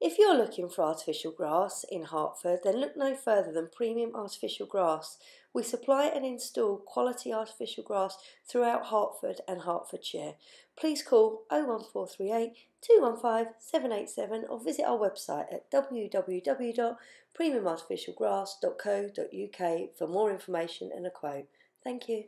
If you're looking for artificial grass in Hertford, then look no further than Premium Artificial Grass. We supply and install quality artificial grass throughout Hertford and Hertfordshire. Please call 01438 215 787 or visit our website at www.premiumartificialgrass.co.uk for more information and a quote. Thank you.